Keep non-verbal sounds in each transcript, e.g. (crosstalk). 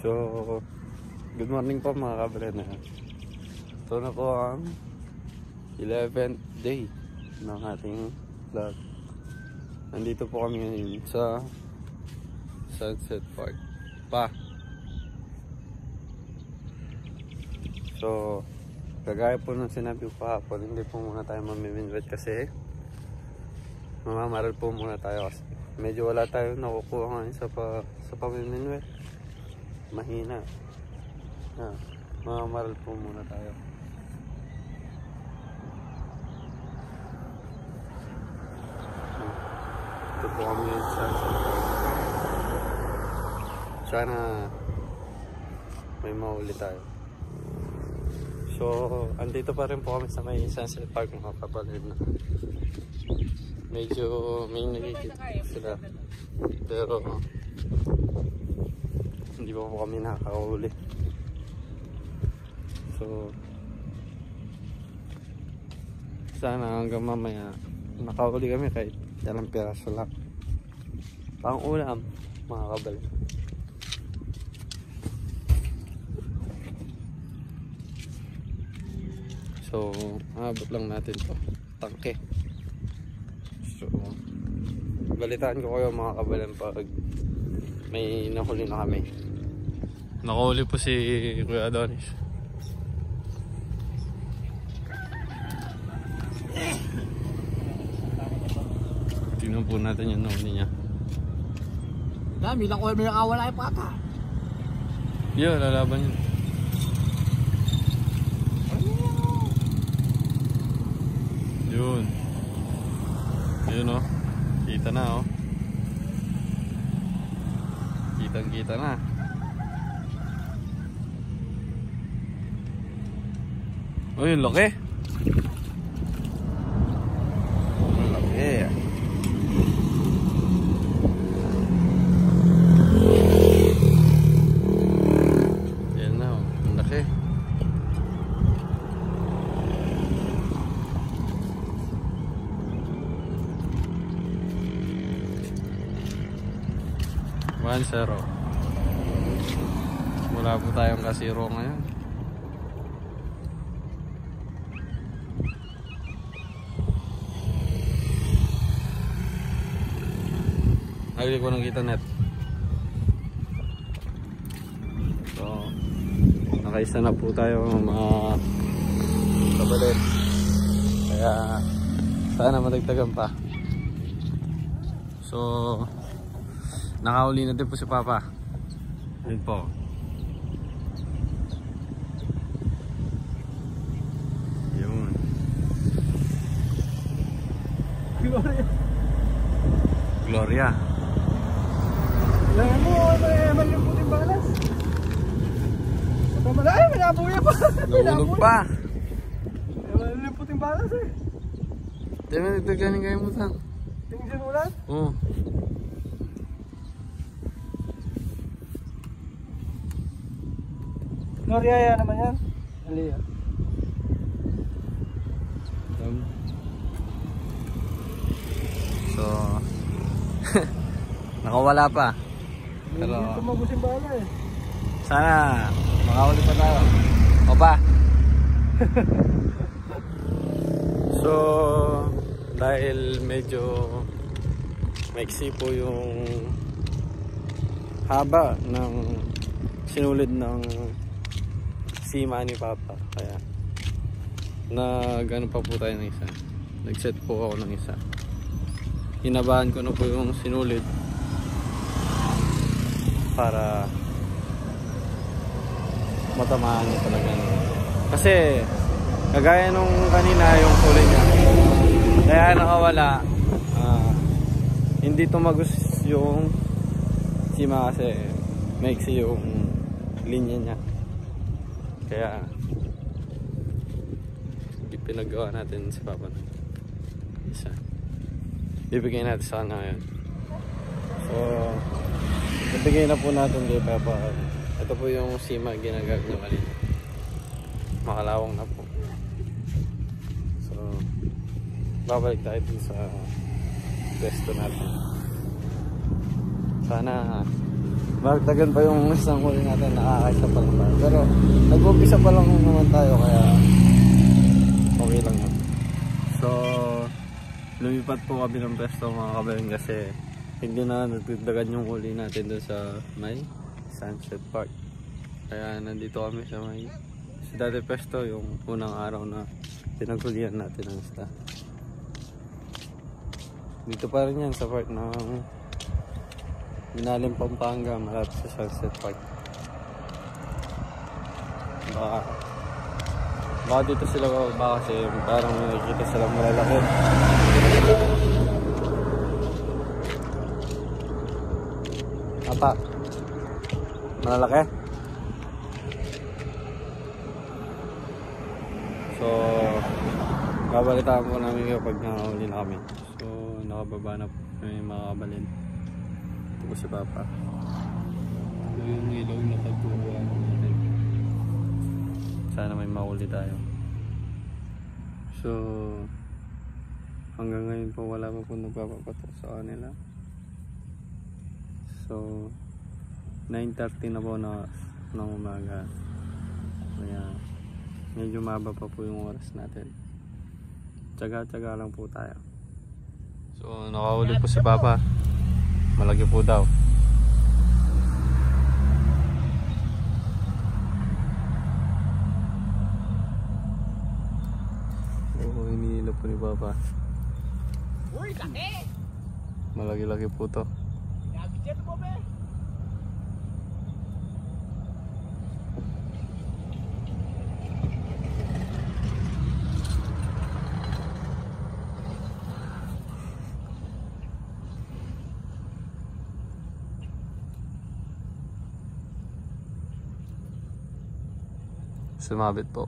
So, good morning po mga kabrena. Ito na po ang 11th day ng ating vlog. Nandito po kami ngayon sa Sunset Park. Pa! So, kagaya po ng sinabi ko kahapon, hindi po muna tayo mamiminwet kasi mamamaral po muna tayo kasi medyo wala tayo nakukuha ngayon sa, pa, sa pamiminwet mahina. Ah, mamaral po muna tayo. Ito po kami sa Sana may mahuli tayo. So, andito pa rin po kami sa may Sunset Park mga kapatid na medyo may nakikita sila. Pero hindi pa po kami nakakahuli. So, sana hanggang mamaya nakahuli kami kahit dalang piraso lang. Pang ulam, mga kabal. So, abot lang natin to. Tangke. So, balitaan ko kayo mga kabalan pag may nahuli na kami. Nakahuli po si Kuya Adonis. Tingnan po natin yung nahuli niya. Dami lang ko may nakawala yung pata. Yun, lalaban yun. Yun. Yun oh. Kita na oh. Kitang kita na. Yung laki. Laki. Yan na. Ang laki. One zero. Wala po tayong kasiro ngayon. Lagi ko nang kita net. So, nakaisa na po tayo mga kabalit. Kaya, sana madagdagan pa. So, Nakauli na din po si Papa. Yun po. Yun. Gloria. Gloria. Alam mo, may yung puting balas. Ay, may nabuya pa. Nahulog pa. Mali yung puting balas eh. Ba nagtagaling kayo mo tan? Tingin siya ulan. Oo. Gloria yan naman yan. Alia. Um, so, (laughs) nakawala pa. Pero, Hindi tumagos yung bala eh. sana makahuli pa tayo. O pa? (laughs) so, dahil medyo maiksi po yung haba ng sinulid ng sima ni Papa. Kaya, nag ano pa po tayo ng isa. Nag-set po ako ng isa. Hinabahan ko na po yung sinulid para matamaan niya talaga. Kasi, kagaya nung kanina yung kulay niya. Kaya nakawala, ah, hindi tumagos yung sima kasi maiksi yung linya niya. Kaya, pinagawa natin si Papa ng isa. Bibigay natin sa kanya ngayon. So, nabigay na po natin kay Papa. Ito po yung sima ginagag na kanina. Makalawang na po. So, babalik tayo dun sa pwesto natin. Sana Maragdagan pa yung isang huli natin, nakakaisa pa lang tayo. Pero nag-umpisa pa lang naman tayo kaya okay lang yun. So, lumipat po kami ng pesto mga kabayan kasi hindi na nagdagdagan yung huli natin doon sa may Sunset Park. Kaya nandito kami sa may sa dati pesto yung unang araw na pinaghulihan natin ng isda. Dito pa rin yan sa part ng Minalim Pampanga malapit sa Sunset Park. Baka baka dito sila bababa kasi parang may nakikita sila malalaki. Apa? Malalaki? So, babalitaan po namin kayo pag nakahuli na kami. So, nakababa na po may mga kabalin. Ito po si Papa. Ito yung ilog na pagkukuha natin. Sana may mahuli tayo. So, hanggang ngayon po wala pa po nagpapapatok sa kanila. So, 9.30 na po na ng umaga. Kaya, medyo maba pa po yung oras natin. Tsaga-tsaga lang po tayo. So, nakahuli po si Papa. Malaki po daw. Oo, iniilo po ni Papa. Uy, laki! Malaki-laki po to. Sumabit po.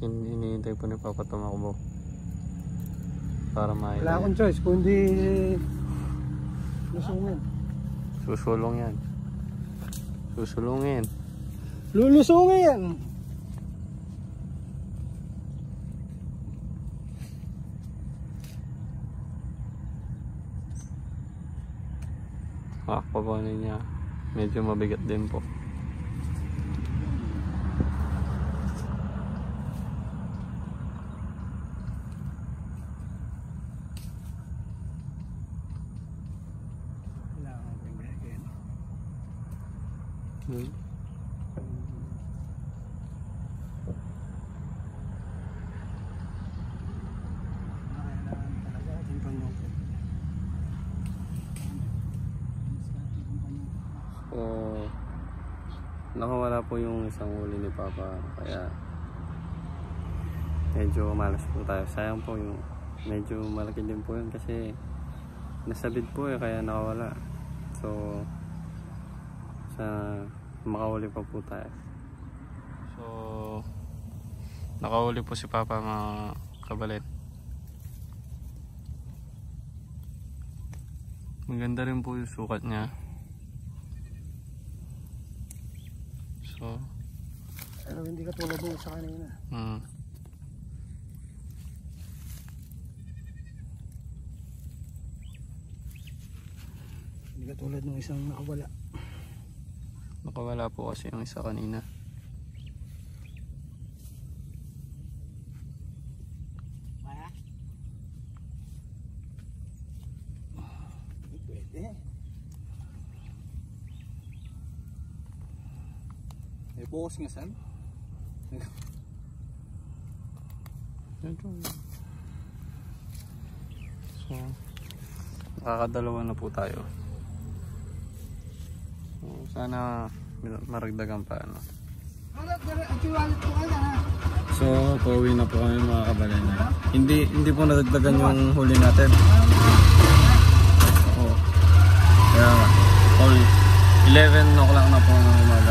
Hin- Hinihintay po ni Papa tumakbo. Para mahila. Wala akong choice, kundi lusungin. Susulong yan. Susulungin. Lulusungin! Makakapabanin niya. Medyo mabigat din po. Wala akong pinagagawin. Hmm. Kailangan talaga ating pangungkit. So, nakawala po yung isang huli ni Papa. Kaya, medyo malas po tayo. Sayang po yung, medyo malaki din po yun kasi nasabit po eh, kaya nakawala. So, sa makahuli pa po tayo. So, nakahuli po si Papa mga kabalit. Maganda rin po yung sukat niya. So, Pero hindi ka tulad mo sa kanina. mm, Hindi ka tulad ng isang nakawala. nakawala po kasi yung isa kanina. Wala? Hindi pwede. May bukas nga saan? Medyo. So, nakakadalawa na po tayo. So, sana maragdagan pa ano. So, pauwi na po kami mga kabalena. Hindi hindi po nadagdagan yung huli natin. Oo. Kaya nga, all 11 o'clock na po ng umaga.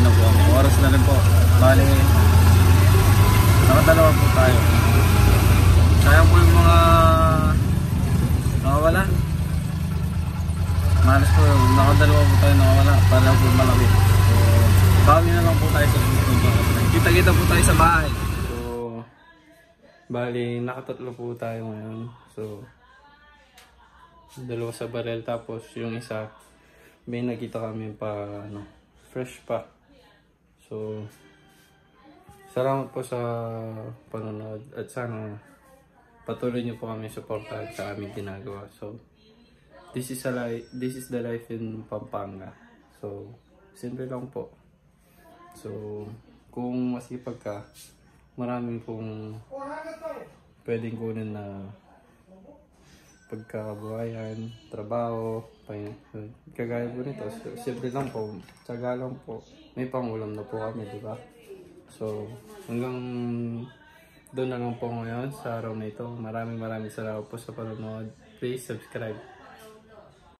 Uwi na po. Oras na rin po. Bali, nakadalawa po tayo. Sayang po yung mga nakawala. Malas po, nakadalawa po tayo nakawala. Para po malaki. So, Bawi na lang po tayo sa susunod. Kita-kita po tayo sa bahay. So, bali, nakatatlo po tayo ngayon. So, dalawa sa barel tapos yung isa, may nakita kami pa, ano, fresh pa. So, salamat po sa panonood at sana patuloy niyo po kami supportahan sa aming ginagawa. So, this is a this is the life in Pampanga. So, simple lang po. So, kung masipag ka, maraming pong pwedeng kunin na pagkakabuhayan, trabaho, kagaya po nito. So, simple lang po, tsaga lang po. May pangulam na po kami, di ba? So, hanggang doon na lang po ngayon sa araw na ito. Maraming maraming salamat po sa panonood. Please subscribe.